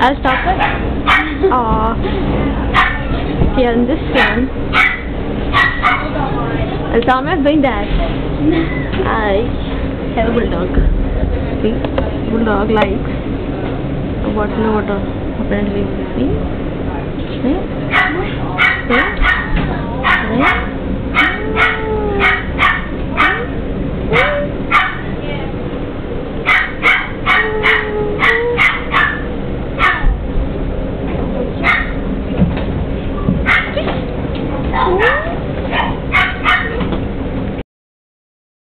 I'll stop it. Aw. You understand. this one. I'll I'm not doing that. I have a bulldog. See? Bulldog likes water in the water. Apparently. See?